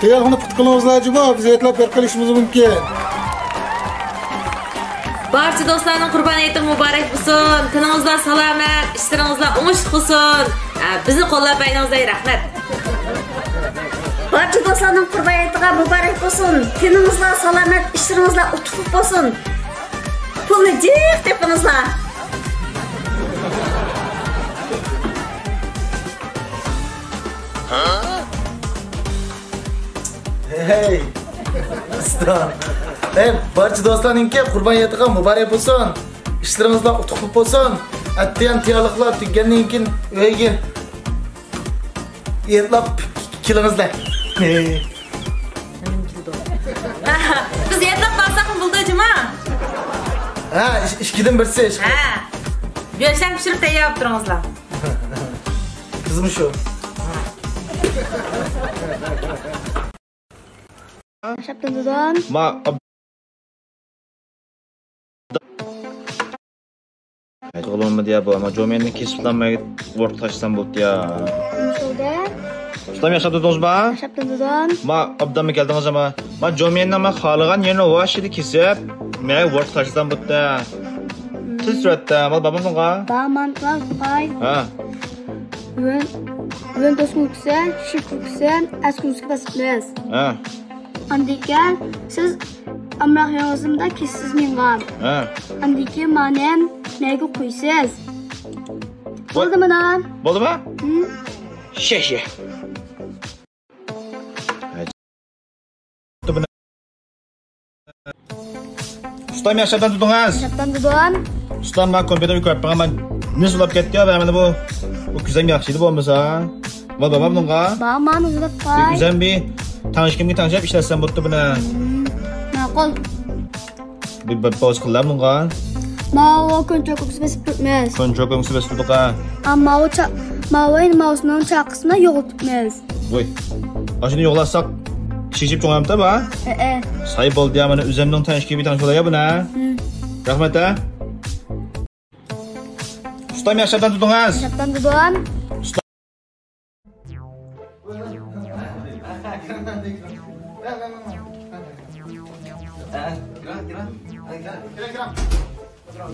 Telefonu tutkunuzlar acaba bize etlap bir kılışımız mümkün. Barcha do'stlarning Qurban hayiti muborak bo'lsin. Tiningizlar salomat, ishlaringizlar o'ngishli bo'lsin. Bizni qo'llab-quvvatlaganinizga rahmat. Barcha do'stlarning Qurban hayitiga muborak bo'lsin. Tiningizlar salomat, ishlaringizlar utuqli bo'lsin. Pulni jiq tepingizlar. Hey. Usta. Hey, barcha do'stlarningki Qurban hayitiga muborak bo'lsin. Ishlaringizlar utuqli bo'lsin. Atdiyan tiyaliqlar tugandan keyin uyga etlab kelingizlar. Biz yetlab borsak bo'ldi juma. Ha, ishkidan birsi. Ha. Go'shtdan pishirib tayyor qilib turingizlar. Qizmi shu? Shaptan dodon. Ma Aytg'olonmadi ya bu, ama jo'menni kesiblanmay work tashsam bo'ldi ya. Ustam ba? Shaptan dodon. Ma obdamga keldingiz ama. Ma jo'menni ma xohlagan yerni vashidi kesib, men work tashsam bo'ldi. Siz suratda, mal babam songa. Ba man va pay. Ha. Wen. Wen dosmuksa, shikuksa, askunska basibmiz. Ha. Andikan siz amroq yozimda kessiz menga. Ha. Andiki manem nega qo'ysiz? Bo'ldimi nan? Bo'ldimi? Hmm? She she. Ustam yashab turdingiz. Shaptan dodon. Ustam ben kompüterimi koyup bana ne sulap gitti ya ben bu bu güzel yakışıydı bu olmasa. Val babam nunga. Ba man uzat pay. Güzel bir tanışkımı tanışıp işlersen buttu buna. Ma'qul. Bir bir boz kıllam nunga. Ma o kuncha ko'ksib basibmiz. Kontrol koymuş bir suluk Ammo o cha ma o in mouse'ning chaqisini yo'qotibmiz. Voy. Aşını yoklasak şişip çoğam da ba. E e. Sahip oldu ya bana üzerinden tanışkımı tanış olaya buna. Rahmet ha. Ustam Ah, gerak, gerak. Ay, gerak, gerak, gerak. Gerak.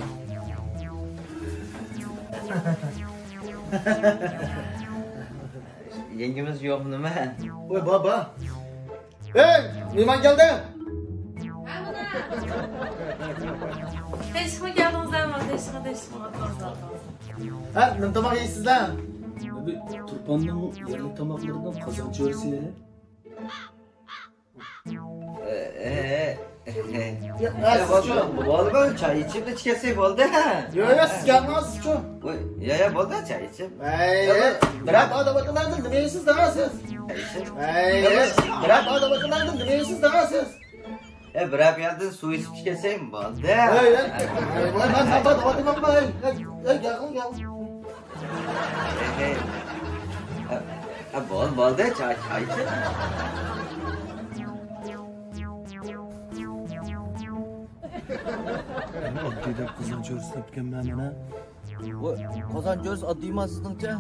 Yengemiz yok mu ben? Oy baba. Hey, Numan geldi. Teşme geldiniz ama teşme teşme atmazlar. Ha, ne tamak yiyesiniz lan? Abi, turpandan yerli tamaklarından kazancı örsün Ha, şu. Bo'ldi bu çay içip de çıkasay bo'ldi. Yo yo siz kelmasiz şu. Ya ya bo'ldi çay içip. Hey, Evet, biroq odabatlardan nima yeysiz da siz? Çay içip. Hey, biroq odabatlardan nima yeysiz da siz? E bırak yerden su içip çıkasay mı bo'ldi? Hey, hey, voy men sabah odabatlardan bay. Hey, gel gel. Hey. Ha bo'ldi, bo'ldi çay çay içip. Oddiyda qizil jo'rs topganman mana. Voy, qozon jo'rs oddiy emas sizningcha.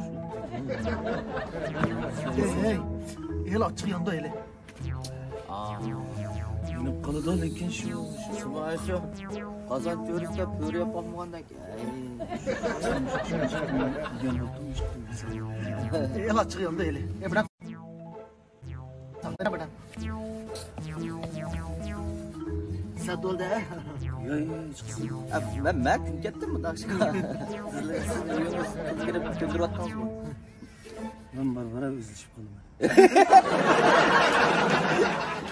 Hey, hey. El açık yanda ele. Minib qoladi lekin shu Shunday shu. Qozon jo'rsga pöre yapolmagandan El açık yanda ele. E bırak. Bırak bırak. Saat oldu ha. Yo yo qism. Ben ben kun ketdimmi daqshqa? Sizlar siz uyingiz kirib ko'ndiryapsizmi? Men barbara o'zi ichib qolaman.